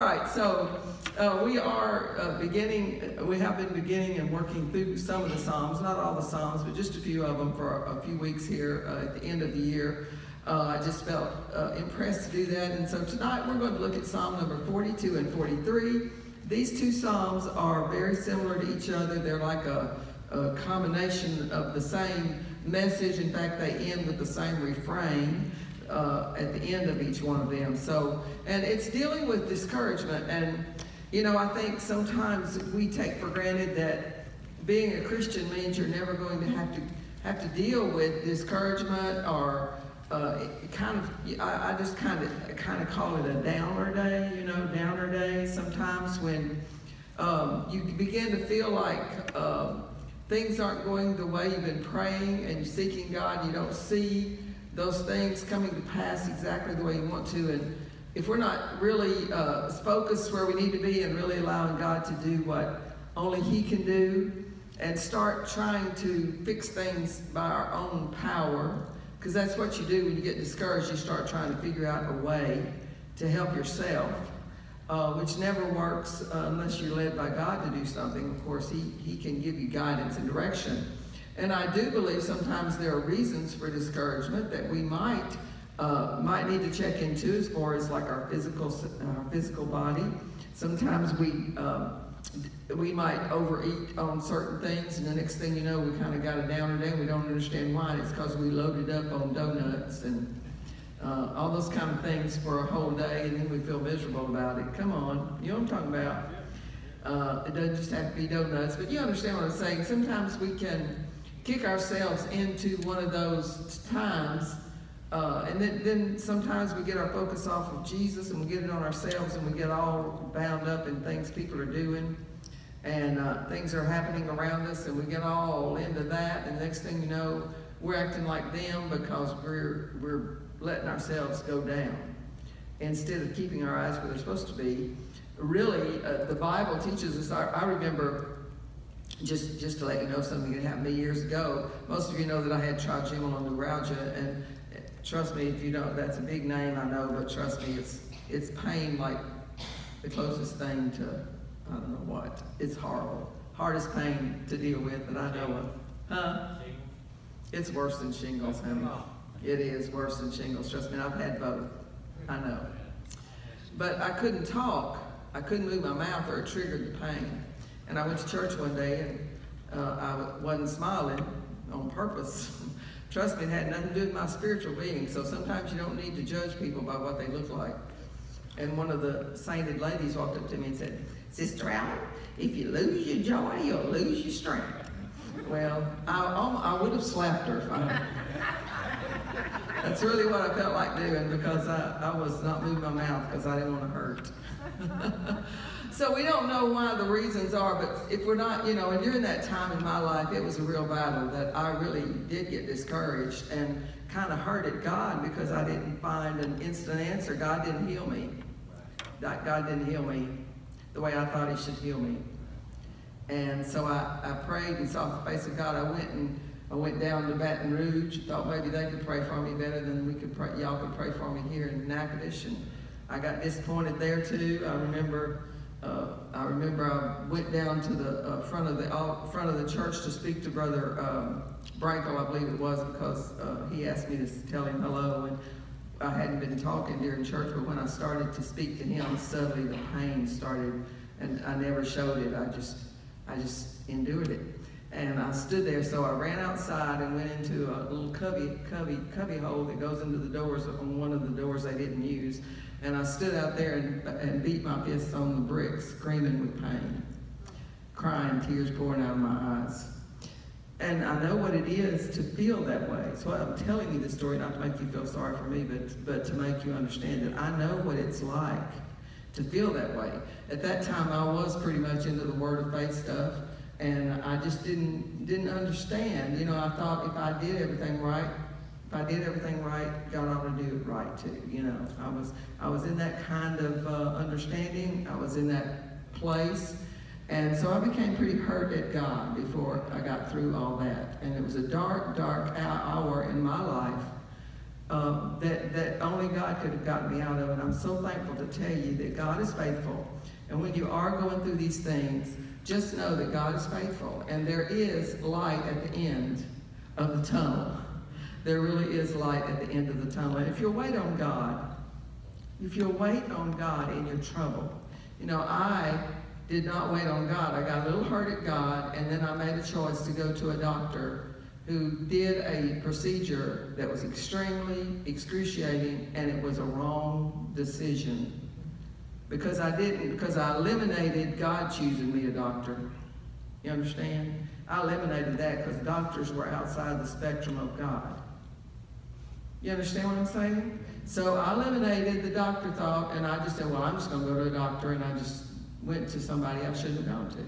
All right, so uh, we are uh, beginning, we have been beginning and working through some of the Psalms, not all the Psalms, but just a few of them for a few weeks here uh, at the end of the year. Uh, I just felt uh, impressed to do that. And so tonight we're going to look at Psalm number 42 and 43. These two Psalms are very similar to each other. They're like a, a combination of the same message. In fact, they end with the same refrain uh, at the end of each one of them. So, and it's dealing with discouragement. And, you know, I think sometimes we take for granted that being a Christian means you're never going to have to have to deal with discouragement or uh, kind of, I, I just kind of kind of call it a downer day, you know, downer day sometimes when um, you begin to feel like uh, things aren't going the way you've been praying and seeking God, you don't see those things coming to pass exactly the way you want to. And if we're not really uh, focused where we need to be and really allowing God to do what only He can do and start trying to fix things by our own power, because that's what you do when you get discouraged. You start trying to figure out a way to help yourself, uh, which never works uh, unless you're led by God to do something. Of course, he, he can give you guidance and direction. And I do believe sometimes there are reasons for discouragement that we might uh, might need to check into as far as like our physical our physical body. Sometimes we uh, we might overeat on certain things, and the next thing you know, we kind of got a downer day. We don't understand why. It's because we loaded up on donuts and uh, all those kind of things for a whole day, and then we feel miserable about it. Come on, you know what I'm talking about. Uh, it doesn't just have to be donuts, but you understand what I'm saying. Sometimes we can kick ourselves into one of those times. Uh, and then, then sometimes we get our focus off of Jesus and we get it on ourselves and we get all bound up in things people are doing and uh, things are happening around us and we get all into that and next thing you know we're acting like them because we're, we're letting ourselves go down instead of keeping our eyes where they're supposed to be. Really, uh, the Bible teaches us, I, I remember just just to let you know something that happened to me years ago. Most of you know that I had trigeminal neuralgia, and eh, trust me, if you don't, that's a big name, I know, but trust me, it's it's pain like the closest thing to I don't know what. It's horrible, hardest pain to deal with that I know of. Huh? It's worse than shingles, honey. Oh. It is worse than shingles. Trust me, I've had both. I know. But I couldn't talk. I couldn't move my mouth, or it triggered the pain. And I went to church one day and uh, I wasn't smiling on purpose. Trust me, it had nothing to do with my spiritual being. So sometimes you don't need to judge people by what they look like. And one of the sainted ladies walked up to me and said, Sister Allen, if you lose your joy, you'll lose your strength. Well, I, I would have slapped her if I. That's really what I felt like doing because I, I was not moving my mouth because I didn't want to hurt. So we don't know why the reasons are, but if we're not, you know, and during that time in my life, it was a real battle that I really did get discouraged and kind of hurted God because I didn't find an instant answer. God didn't heal me. God didn't heal me the way I thought he should heal me. And so I, I prayed and saw the face of God. I went and I went down to Baton Rouge, thought maybe they could pray for me better than we could pray, y'all could pray for me here in Natchitoches. And I got disappointed there too. I remember uh, I remember I went down to the uh, front of the uh, front of the church to speak to Brother um, Branko, I believe it was, because uh, he asked me to tell him hello, and I hadn't been talking during church, but when I started to speak to him, suddenly the pain started, and I never showed it. I just, I just endured it, and I stood there. So I ran outside and went into a little cubby, cubby, cubby hole that goes into the doors on one of the doors they didn't use and I stood out there and, and beat my fists on the bricks, screaming with pain, crying, tears pouring out of my eyes. And I know what it is to feel that way. So I'm telling you this story not to make you feel sorry for me, but, but to make you understand that I know what it's like to feel that way. At that time, I was pretty much into the Word of Faith stuff, and I just didn't didn't understand. You know, I thought if I did everything right, if I did everything right, God ought to do it right too. You know, I was I was in that kind of uh, understanding. I was in that place, and so I became pretty hurt at God before I got through all that. And it was a dark, dark hour in my life uh, that, that only God could have gotten me out of. And I'm so thankful to tell you that God is faithful. And when you are going through these things, just know that God is faithful. And there is light at the end of the tunnel. There really is light at the end of the tunnel. And if you'll wait on God, if you'll wait on God in your trouble, you know, I did not wait on God. I got a little hurt at God, and then I made a choice to go to a doctor who did a procedure that was extremely excruciating, and it was a wrong decision. Because I didn't, because I eliminated God choosing me a doctor. You understand? I eliminated that because doctors were outside the spectrum of God. You understand what I'm saying? So I eliminated the doctor thought, and I just said, well, I'm just going to go to a doctor, and I just went to somebody I shouldn't have gone to.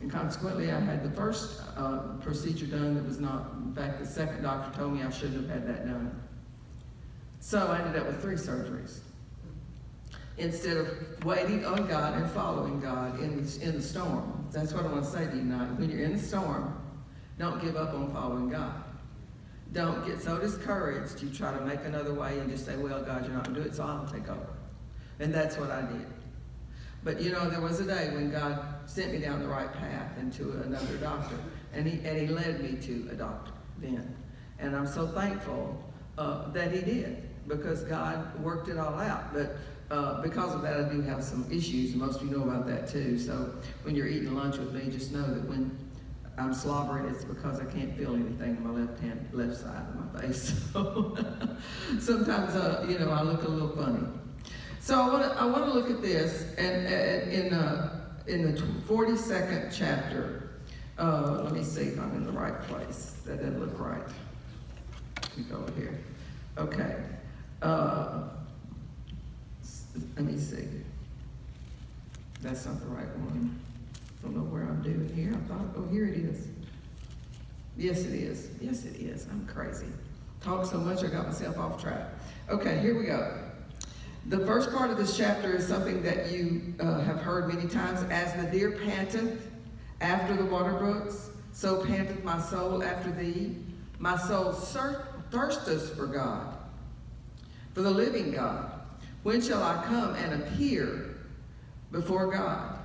And consequently, I had the first uh, procedure done that was not, in fact, the second doctor told me I shouldn't have had that done. So I ended up with three surgeries. Instead of waiting on God and following God in in the storm. That's what I want to say to you tonight. When you're in the storm, don't give up on following God. Don't get so discouraged you try to make another way and just say, well, God, you're not going to do it, so I'll take over. And that's what I did. But you know, there was a day when God sent me down the right path and to another doctor. And he, and he led me to a doctor then. And I'm so thankful uh, that he did because God worked it all out. But uh, because of that, I do have some issues. Most of you know about that too. So when you're eating lunch with me, just know that when I'm slobbering, it's because I can't feel anything on my left hand, left side of my face. So sometimes, uh, you know, I look a little funny. So I want to I want to look at this, and, and in uh, in the 42nd chapter. Uh, let me see if I'm in the right place. That doesn't look right. Let me go over here. Okay. Uh, let me see. That's not the right one. I Don't know where I'm doing here. I thought, oh, here it is. Yes, it is. Yes, it is. I'm crazy. Talk so much, I got myself off track. Okay, here we go. The first part of this chapter is something that you uh, have heard many times. As the deer panteth after the water brooks, so panteth my soul after thee. My soul thirsteth for God, for the living God. When shall I come and appear before God?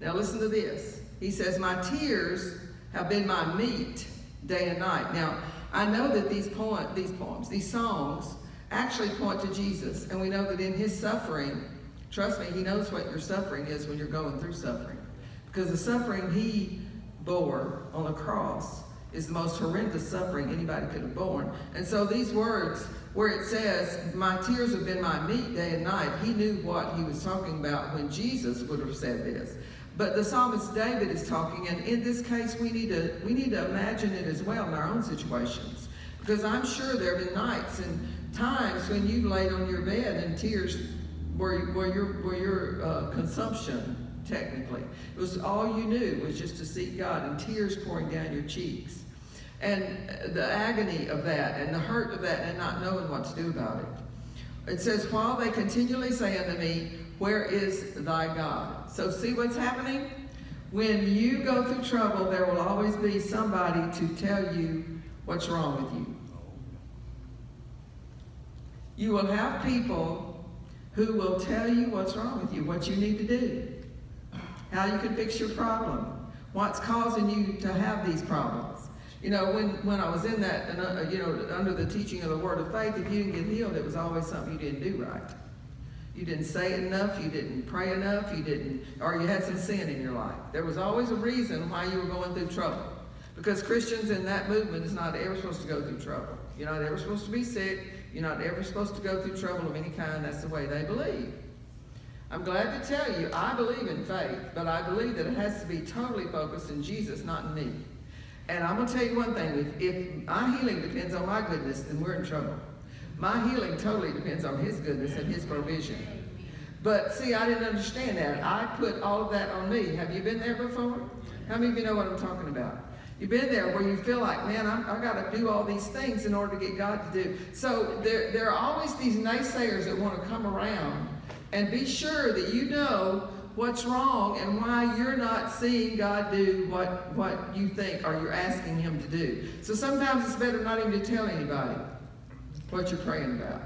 Now listen to this. He says, My tears have been my meat day and night. Now, I know that these, poem, these poems, these songs, actually point to Jesus. And we know that in his suffering, trust me, he knows what your suffering is when you're going through suffering. Because the suffering he bore on the cross is the most horrendous suffering anybody could have borne. And so these words, where it says, My tears have been my meat day and night, he knew what he was talking about when Jesus would have said this. But the psalmist David is talking, and in this case, we need to we need to imagine it as well in our own situations, because I'm sure there have been nights and times when you've laid on your bed and tears were were your were your uh, consumption technically. It was all you knew was just to seek God, and tears pouring down your cheeks, and the agony of that, and the hurt of that, and not knowing what to do about it. It says, while they continually say unto me, Where is thy God? So see what's happening? When you go through trouble, there will always be somebody to tell you what's wrong with you. You will have people who will tell you what's wrong with you, what you need to do, how you can fix your problem, what's causing you to have these problems. You know, when, when I was in that, uh, you know, under the teaching of the word of faith, if you didn't get healed, it was always something you didn't do right. You didn't say enough, you didn't pray enough, you didn't, or you had some sin in your life. There was always a reason why you were going through trouble. Because Christians in that movement is not ever supposed to go through trouble. You're not ever supposed to be sick. You're not ever supposed to go through trouble of any kind. That's the way they believe. I'm glad to tell you, I believe in faith, but I believe that it has to be totally focused in Jesus, not in me. And I'm going to tell you one thing. If, if my healing depends on my goodness, then we're in trouble. My healing totally depends on His goodness and His provision. But see, I didn't understand that. I put all of that on me. Have you been there before? How many of you know what I'm talking about? You've been there where you feel like, man, I'm, i got to do all these things in order to get God to do. So there, there are always these naysayers that want to come around and be sure that you know what's wrong and why you're not seeing God do what, what you think or you're asking Him to do. So sometimes it's better not even to tell anybody. what you're praying about.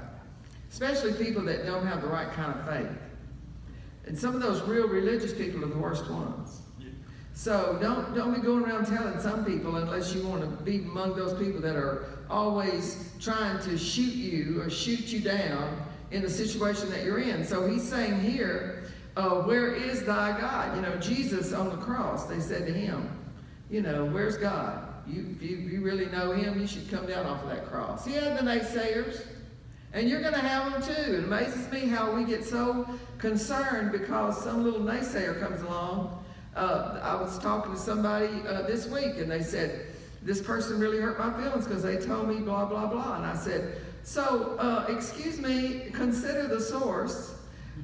Especially people that don't have the right kind of faith. And some of those real religious people are the worst ones. So don't don't be going around telling some people unless you want to be among those people that are always trying to shoot you or shoot you down in the situation that you're in. So he's saying here, uh, where is thy God? You know, Jesus on the cross, they said to him, you know, where's God? You, if you, you really know him, you should come down off of that cross. He had the naysayers, and you're going to have them too. It amazes me how we get so concerned because some little naysayer comes along. Uh, I was talking to somebody uh, this week, and they said, this person really hurt my feelings because they told me blah, blah, blah. And I said, so, uh, excuse me, consider the source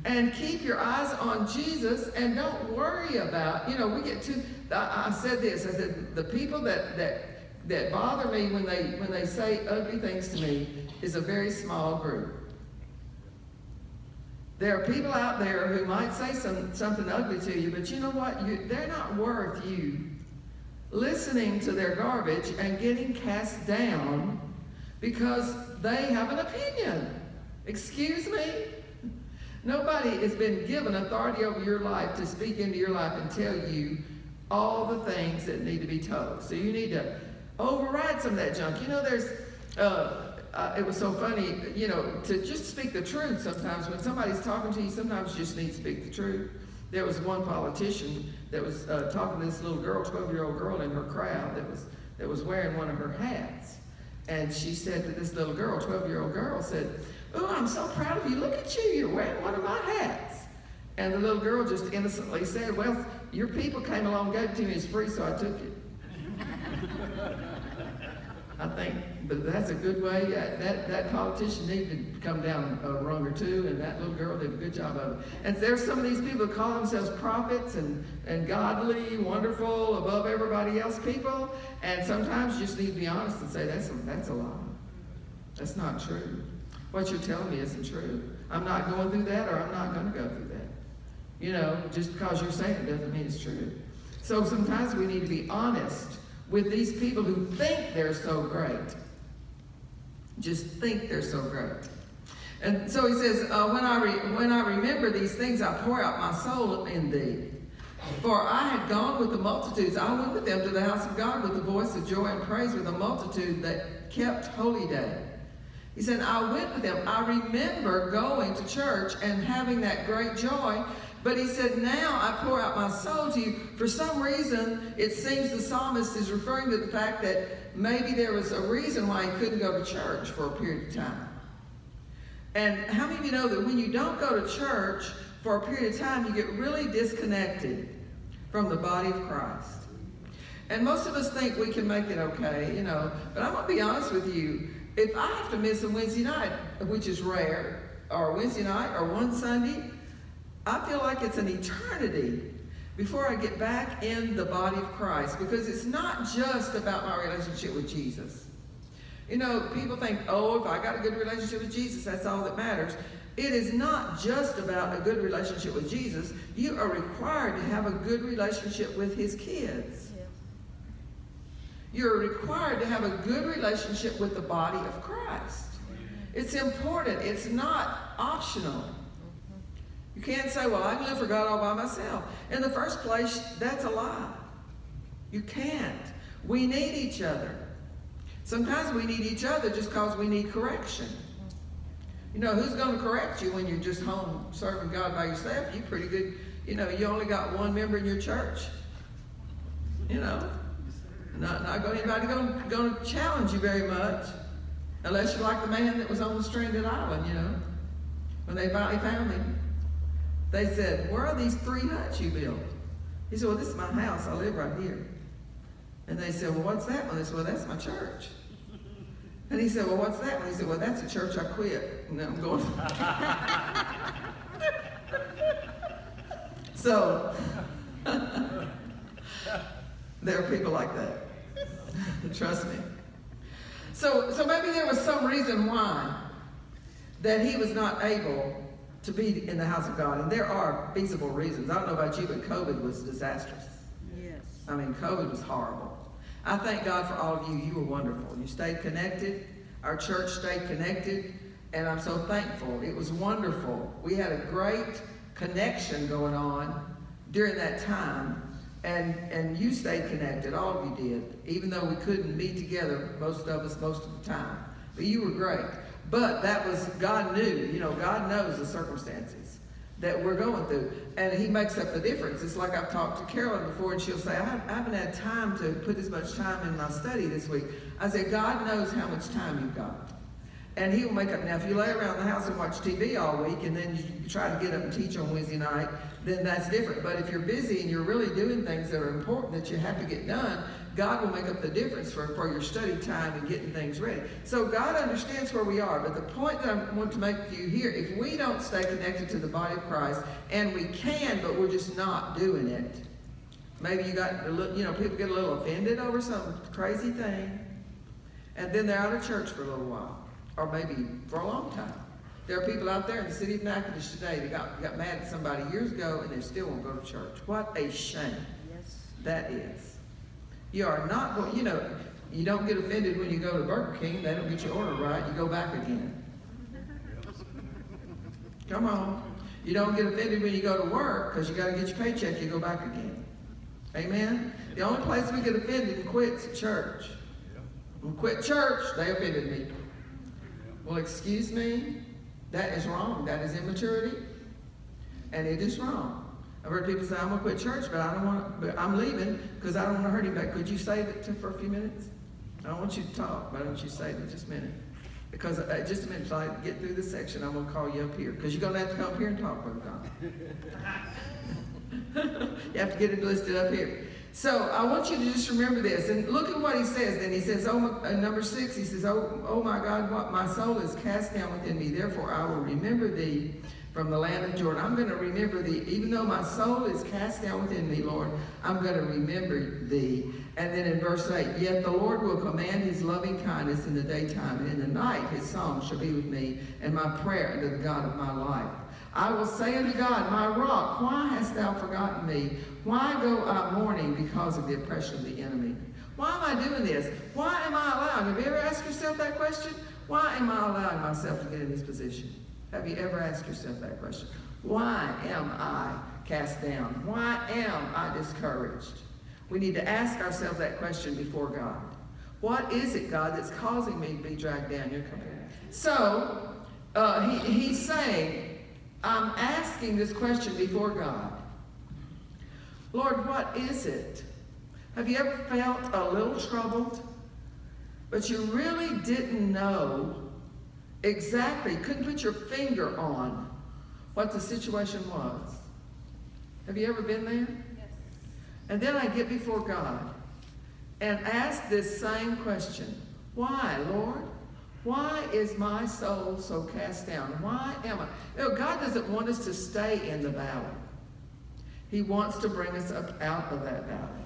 and keep your eyes on Jesus and don't worry about, you know, we get too, I, I said this, I said, the people that, that, that bother me when they, when they say ugly things to me is a very small group. There are people out there who might say some, something ugly to you, but you know what? You, they're not worth you listening to their garbage and getting cast down because they have an opinion. Excuse me? Nobody has been given authority over your life to speak into your life and tell you all the things that need to be told. So you need to override some of that junk. You know, there's, uh, uh, it was so funny, you know, to just speak the truth sometimes. When somebody's talking to you, sometimes you just need to speak the truth. There was one politician that was uh, talking to this little girl, 12-year-old girl in her crowd that was, that was wearing one of her hats. And she said to this little girl, 12-year-old girl, said, Oh, I'm so proud of you. Look at you. You're wearing one of my hats. And the little girl just innocently said, Well, your people came along and gave it to me. It's free, so I took it. I think, but that's a good way. That, that politician needed to come down uh, a rung or two, and that little girl did a good job of it. And there's some of these people that call themselves prophets and, and godly, wonderful, above everybody else people, and sometimes you just need to be honest and say, that's a, that's a lie. That's not true. What you're telling me isn't true. I'm not going through that or I'm not going to go through that. You know, just because you're saying it doesn't mean it's true. So sometimes we need to be honest with these people who think they're so great. Just think they're so great. And so he says, uh, when, I when I remember these things, I pour out my soul in thee. For I had gone with the multitudes. I went with them to the house of God with the voice of joy and praise with a multitude that kept holy day. He said, I went with them. I remember going to church and having that great joy. But he said, now I pour out my soul to you. For some reason, it seems the psalmist is referring to the fact that maybe there was a reason why he couldn't go to church for a period of time. And how many of you know that when you don't go to church for a period of time, you get really disconnected from the body of Christ? And most of us think we can make it okay, you know. But I'm going to be honest with you if I have to miss a Wednesday night, which is rare, or Wednesday night or one Sunday, I feel like it's an eternity before I get back in the body of Christ because it's not just about my relationship with Jesus. You know, people think, oh, if I got a good relationship with Jesus, that's all that matters. It is not just about a good relationship with Jesus. You are required to have a good relationship with his kids. You're required to have a good relationship with the body of Christ. It's important. It's not optional. You can't say, well, I can live for God all by myself. In the first place, that's a lie. You can't. We need each other. Sometimes we need each other just because we need correction. You know, who's going to correct you when you're just home serving God by yourself? You're pretty good. You know, you only got one member in your church. You know, not, not going, anybody going, going to challenge you very much. Unless you're like the man that was on the stranded island, you know. When they finally found him. They said, where are these three huts you built? He said, well, this is my house. I live right here. And they said, well, what's that one? They said, well, that's my church. And he said, well, what's that one? He said, well, that's a church I quit. And I'm going. so, there are people like that. Trust me. So, so maybe there was some reason why that he was not able to be in the house of God. And there are feasible reasons. I don't know about you, but COVID was disastrous. Yes. I mean, COVID was horrible. I thank God for all of you. You were wonderful. You stayed connected. Our church stayed connected, and I'm so thankful. It was wonderful. We had a great connection going on during that time, and, and you stayed connected, all of you did, even though we couldn't be together, most of us, most of the time. But you were great. But that was, God knew, you know, God knows the circumstances that we're going through. And he makes up the difference. It's like I've talked to Carolyn before, and she'll say, I haven't had time to put as much time in my study this week. I say, God knows how much time you've got. And he will make up. Now, if you lay around the house and watch TV all week and then you try to get up and teach on Wednesday night, then that's different. But if you're busy and you're really doing things that are important that you have to get done, God will make up the difference for, for your study time and getting things ready. So God understands where we are. But the point that I want to make to you here, if we don't stay connected to the body of Christ, and we can, but we're just not doing it, maybe you got, you know, people get a little offended over some crazy thing, and then they're out of church for a little while, or maybe for a long time. There are people out there in the city of Natchitoches today that got, got mad at somebody years ago and they still won't go to church. What a shame yes. that is. You are not going, you know, you don't get offended when you go to Burger King. They don't get your order right. You go back again. Come on. You don't get offended when you go to work because you got to get your paycheck. You go back again. Amen? The only place we get offended and quit is church. We quit church, they offended me. Well, excuse me, that is wrong. That is immaturity, and it is wrong. I've heard people say, I'm to quit church, but I don't want but I'm leaving because I don't want to hurt anybody. Could you save it to, for a few minutes? I don't want you to talk, but I want you to say it just a minute. Because uh, just a minute, until I get through this section, I'm going to call you up here. Because you're going to have to come up here and talk, Brother Don. you have to get it listed up here. So I want you to just remember this. And look at what he says. Then he says, oh, uh, number six, he says, oh, oh my God, what my soul is cast down within me. Therefore I will remember thee from the land of Jordan. I'm going to remember thee, even though my soul is cast down within me, Lord, I'm going to remember thee. And then in verse 8, yet the Lord will command his loving kindness in the daytime, and in the night his song shall be with me, and my prayer unto the God of my life. I will say unto God, my rock, why hast thou forgotten me? Why go I mourning because of the oppression of the enemy? Why am I doing this? Why am I allowing? Have you ever asked yourself that question? Why am I allowing myself to get in this position? Have you ever asked yourself that question? Why am I cast down? Why am I discouraged? We need to ask ourselves that question before God. What is it, God, that's causing me to be dragged down? You're coming. So, uh, he, he's saying, I'm asking this question before God. Lord, what is it? Have you ever felt a little troubled, but you really didn't know exactly, couldn't put your finger on what the situation was. Have you ever been there? Yes. And then I get before God and ask this same question. Why, Lord? Why is my soul so cast down? Why am I? You know, God doesn't want us to stay in the valley. He wants to bring us up out of that valley.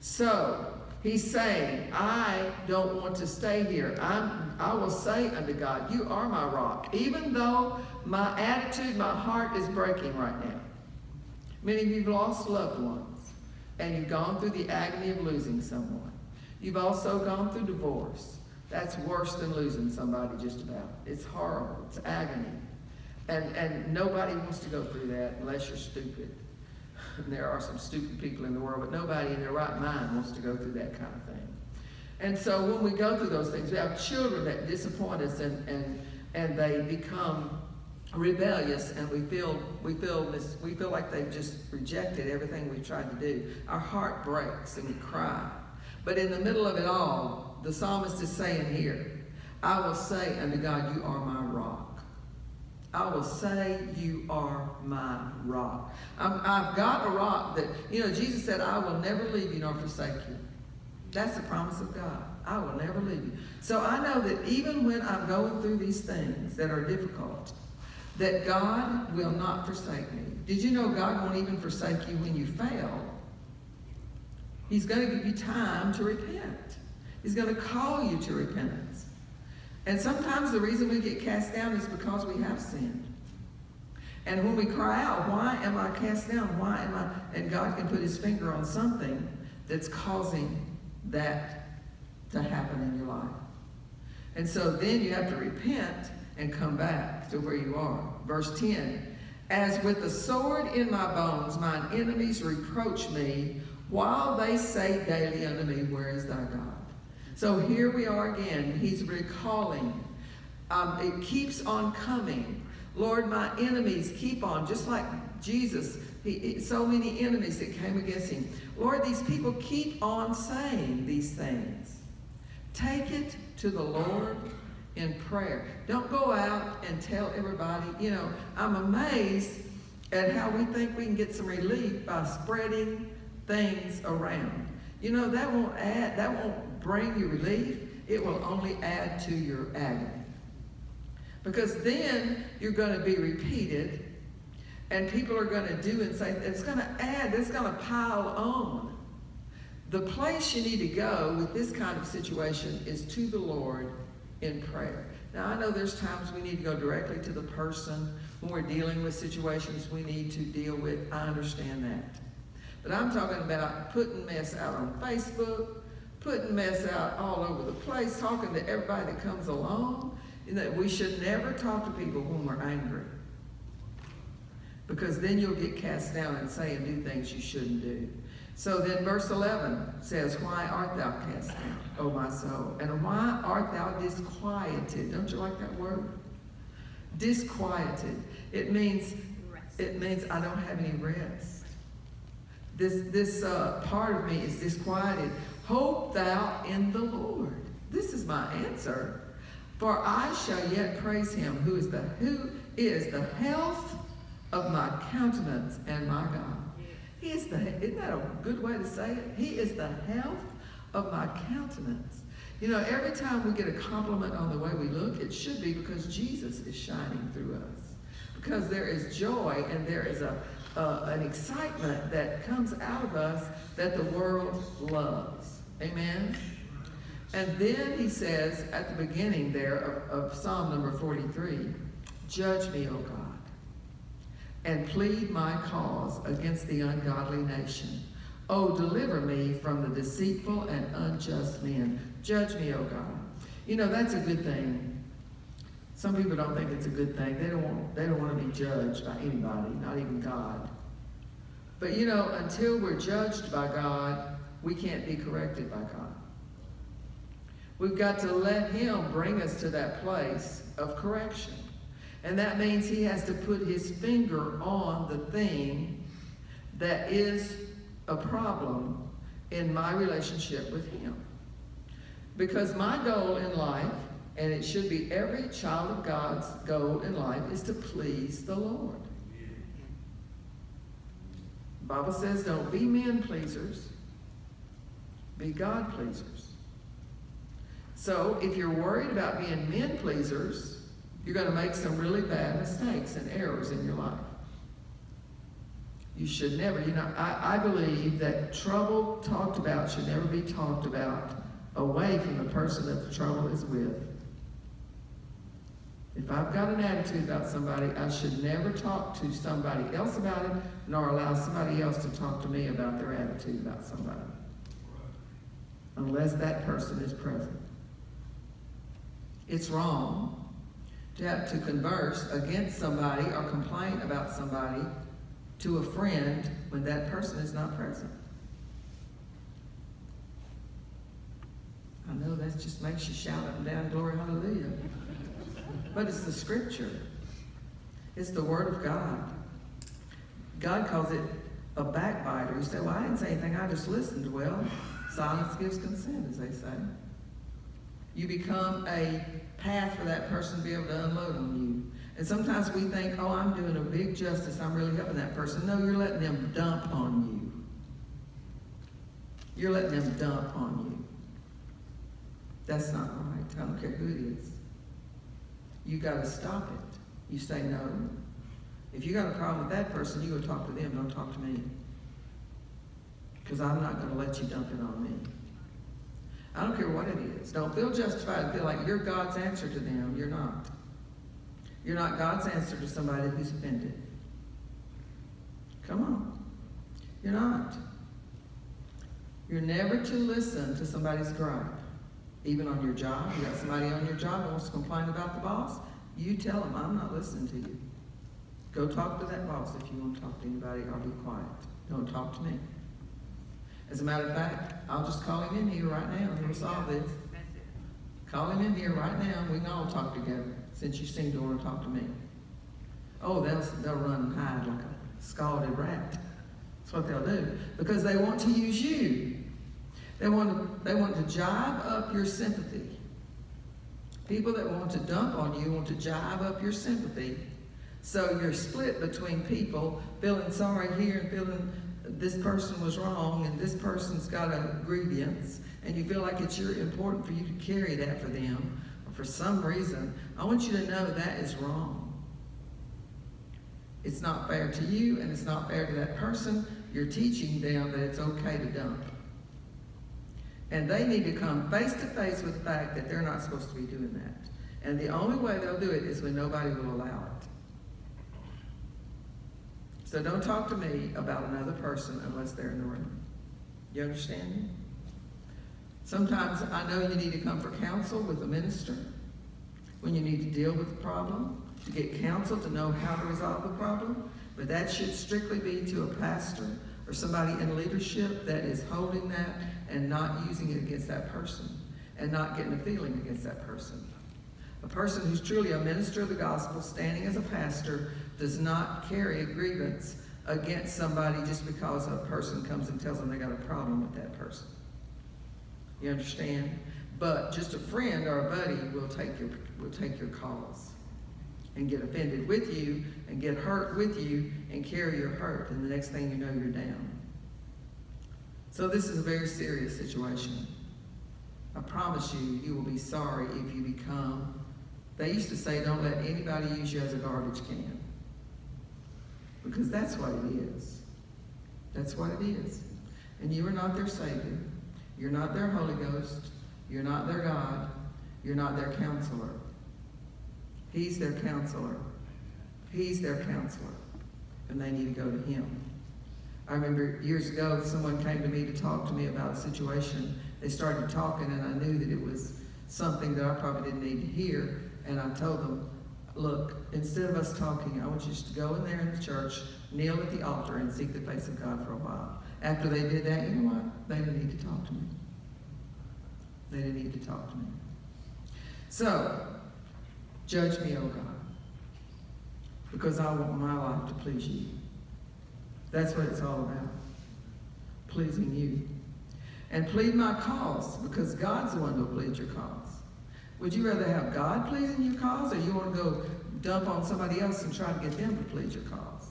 So, He's saying, I don't want to stay here. I'm, I will say unto God, You are my rock. Even though my attitude, my heart is breaking right now. Many of you have lost loved ones, and you've gone through the agony of losing someone. You've also gone through divorce. That's worse than losing somebody just about. It's horrible. It's agony. And, and nobody wants to go through that unless you're stupid. there are some stupid people in the world, but nobody in their right mind wants to go through that kind of thing. And so when we go through those things, we have children that disappoint us and, and, and they become rebellious and we feel we feel this we feel like they've just rejected everything we've tried to do. Our heart breaks and we cry. But in the middle of it all, the psalmist is saying here, I will say unto God, You are my rock. I will say, You are my rock. Um, i have got a rock that, you know, Jesus said, I will never leave you nor forsake you. That's the promise of God. I will never leave you. So I know that even when I'm going through these things that are difficult, that God will not forsake me. Did you know God won't even forsake you when you fail? He's going to give you time to repent. He's going to call you to repentance. And sometimes the reason we get cast down is because we have sinned. And when we cry out, why am I cast down? Why am I? And God can put his finger on something that's causing that to happen in your life. And so then you have to repent and come back to where you are. Verse 10 As with the sword in my bones, mine enemies reproach me, while they say daily unto me, Where is thy God? So here we are again. He's recalling. Um, it keeps on coming. Lord, my enemies keep on, just like Jesus, he, so many enemies that came against him. Lord, these people keep on saying these things. Take it to the Lord in prayer. Don't go out and tell everybody. You know, I'm amazed at how we think we can get some relief by spreading things around. You know, that won't add, that won't bring you relief. It will only add to your agony. Because then you're going to be repeated, and people are going to do and say, it's going to add, it's going to pile on. The place you need to go with this kind of situation is to the Lord in prayer. Now, I know there's times we need to go directly to the person when we're dealing with situations we need to deal with. I understand that. But I'm talking about putting mess out on Facebook, putting mess out all over the place, talking to everybody that comes along. You know, we should never talk to people when we're angry. Because then you'll get cast down and say and do things you shouldn't do. So then verse 11 says, Why art thou cast down, O my soul? And why art thou disquieted? Don't you like that word? Disquieted. It means, it means I don't have any rest. This, this uh, part of me is disquieted. Hope thou in the Lord. This is my answer. For I shall yet praise him who is the who is the health of my countenance and my God. He is the, isn't that a good way to say it? He is the health of my countenance. You know, every time we get a compliment on the way we look, it should be because Jesus is shining through us. Because there is joy and there is a, uh, an excitement that comes out of us that the world loves. Amen? And then he says at the beginning there of, of Psalm number 43, Judge me, O God and plead my cause against the ungodly nation. Oh, deliver me from the deceitful and unjust men. Judge me, O God. You know, that's a good thing. Some people don't think it's a good thing. They don't want, they don't want to be judged by anybody, not even God. But you know, until we're judged by God, we can't be corrected by God. We've got to let Him bring us to that place of correction. And that means he has to put his finger on the thing that is a problem in my relationship with him. Because my goal in life, and it should be every child of God's goal in life, is to please the Lord. The Bible says don't be men pleasers, be God pleasers. So if you're worried about being men pleasers, you're going to make some really bad mistakes and errors in your life. You should never, you know, I, I believe that trouble talked about should never be talked about away from the person that the trouble is with. If I've got an attitude about somebody, I should never talk to somebody else about it, nor allow somebody else to talk to me about their attitude about somebody. Unless that person is present. It's wrong to have to converse against somebody or complain about somebody to a friend when that person is not present. I know that just makes you shout up and down, glory, hallelujah. But it's the scripture. It's the word of God. God calls it a backbiter. You say, well, I didn't say anything, I just listened. Well, silence gives consent, as they say. You become a path for that person to be able to unload on you. And sometimes we think, oh, I'm doing a big justice. I'm really helping that person. No, you're letting them dump on you. You're letting them dump on you. That's not right. I don't care who it is. You got to stop it. You say no. If you got a problem with that person, you go talk to them. Don't talk to me. Because I'm not going to let you dump it on me. I don't care what it is. Don't feel justified. Feel like you're God's answer to them. You're not. You're not God's answer to somebody who's offended. Come on. You're not. You're never to listen to somebody's gripe. Even on your job, you got somebody on your job who wants to complain about the boss, you tell them, I'm not listening to you. Go talk to that boss if you want to talk to anybody or be quiet. Don't talk to me. As a matter of fact, I'll just call him in here right now and we'll solve this. Call him in here right now and we can all talk together since you seem to want to talk to me. Oh, they'll, they'll run and hide like a scalded rat. That's what they'll do. Because they want to use you. They want to, they want to jive up your sympathy. People that want to dump on you want to jive up your sympathy. So you're split between people feeling sorry here and feeling this person was wrong and this person's got a grievance and you feel like it's your, important for you to carry that for them. For some reason, I want you to know that is wrong. It's not fair to you and it's not fair to that person. You're teaching them that it's okay to dump. And they need to come face to face with the fact that they're not supposed to be doing that. And the only way they'll do it is when nobody will allow it. So don't talk to me about another person unless they're in the room. You understand me? Sometimes I know you need to come for counsel with a minister when you need to deal with the problem, to get counsel to know how to resolve the problem, but that should strictly be to a pastor or somebody in leadership that is holding that and not using it against that person and not getting a feeling against that person. A person who's truly a minister of the gospel, standing as a pastor, does not carry a grievance against somebody just because a person comes and tells them they got a problem with that person. You understand? But just a friend or a buddy will take your will take your cause and get offended with you and get hurt with you and carry your hurt, and the next thing you know, you're down. So this is a very serious situation. I promise you, you will be sorry if you become. They used to say, don't let anybody use you as a garbage can. Because that's what it is. That's what it is. And you are not their Savior. You're not their Holy Ghost. You're not their God. You're not their counselor. He's their counselor. He's their counselor. And they need to go to him. I remember years ago, someone came to me to talk to me about a situation. They started talking, and I knew that it was something that I probably didn't need to hear. And I told them, look, instead of us talking, I want you just to go in there in the church, kneel at the altar, and seek the face of God for a while. After they did that, you know what? They didn't need to talk to me. They didn't need to talk to me. So, judge me, oh God, because I want my life to please you. That's what it's all about, pleasing you. And plead my cause, because God's the one who'll plead your cause. Would you rather have God pleading your cause, or you want to go dump on somebody else and try to get them to plead your cause?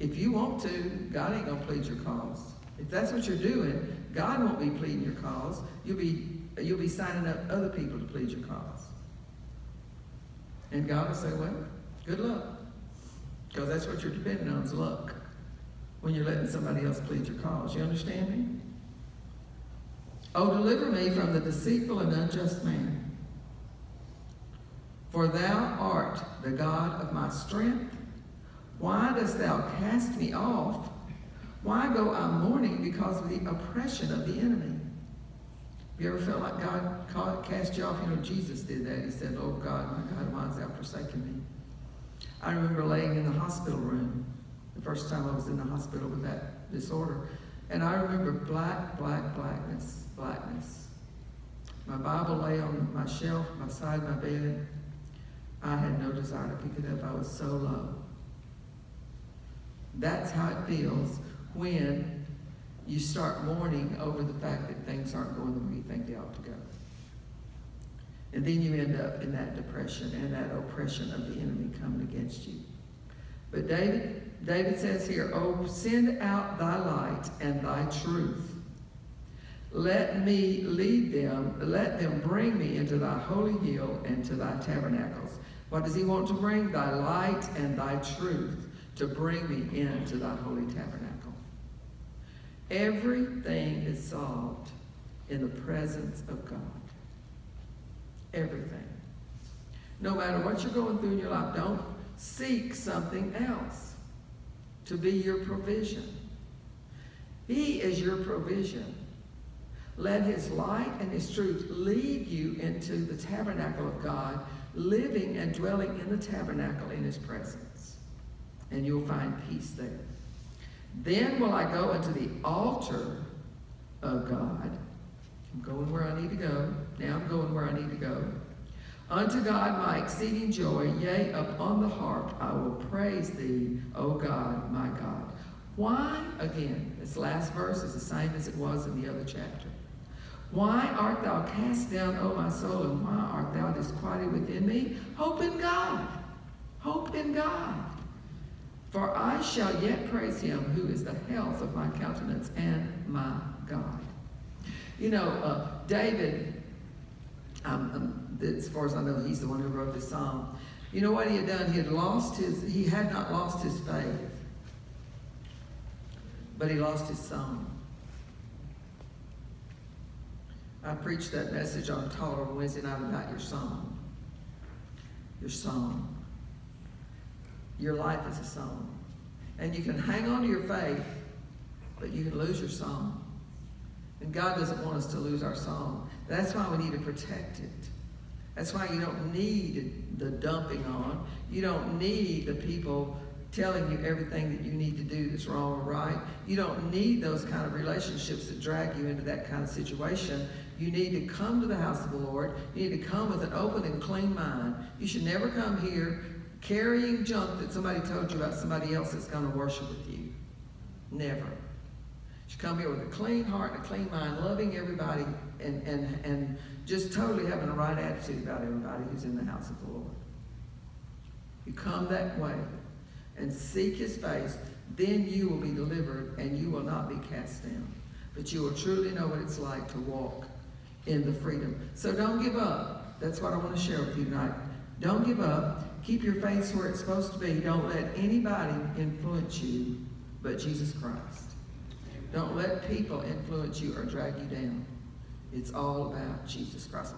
If you want to, God ain't going to plead your cause. If that's what you're doing, God won't be pleading your cause. You'll be, you'll be signing up other people to plead your cause. And God will say, well, good luck. Because that's what you're depending on is luck when you're letting somebody else plead your cause. You understand me? Oh, deliver me from the deceitful and unjust man. For thou art the God of my strength. Why dost thou cast me off? Why go I mourning because of the oppression of the enemy? Have you ever felt like God cast you off? You know, Jesus did that. He said, Oh God, my God, why hast thou forsaken me? I remember laying in the hospital room the first time I was in the hospital with that disorder. And I remember black, black, blackness, blackness. My Bible lay on my shelf beside my bed. I had no desire to pick it up. I was so low. That's how it feels when you start mourning over the fact that things aren't going the way you think they ought to go. And then you end up in that depression and that oppression of the enemy coming against you. But David, David says here, Oh, send out thy light and thy truth. Let me lead them, let them bring me into thy holy hill and to thy tabernacles. What does he want to bring? Thy light and thy truth to bring me into thy holy tabernacle. Everything is solved in the presence of God. Everything. No matter what you're going through in your life, don't seek something else to be your provision. He is your provision. Let his light and his truth lead you into the tabernacle of God, living and dwelling in the tabernacle in his presence. And you'll find peace there. Then will I go unto the altar of God. I'm going where I need to go. Now I'm going where I need to go. Unto God my exceeding joy, yea, upon the harp I will praise thee, O God, my God. Why, again, this last verse is the same as it was in the other chapter. Why art thou cast down, O my soul, and why art thou disquieted within me? Hope in God. Hope in God. For I shall yet praise him who is the health of my countenance and my God. You know, uh, David, um, um, as far as I know, he's the one who wrote this psalm. You know what he had done? He had lost his, he had not lost his faith, but he lost his song. I preached that message on Toller on Wednesday night about your song. Your song. Your life is a song. And you can hang on to your faith, but you can lose your song. And God doesn't want us to lose our song. That's why we need to protect it. That's why you don't need the dumping on. You don't need the people telling you everything that you need to do that's wrong or right. You don't need those kind of relationships that drag you into that kind of situation. You need to come to the house of the Lord. You need to come with an open and clean mind. You should never come here carrying junk that somebody told you about somebody else that's going to worship with you. Never. Should come here with a clean heart and a clean mind, loving everybody and, and, and just totally having the right attitude about everybody who's in the house of the Lord. You come that way and seek his face, then you will be delivered and you will not be cast down. But you will truly know what it's like to walk in the freedom. So don't give up. That's what I want to share with you tonight. Don't give up. Keep your face where it's supposed to be. Don't let anybody influence you but Jesus Christ. Don't let people influence you or drag you down. It's all about Jesus Christ.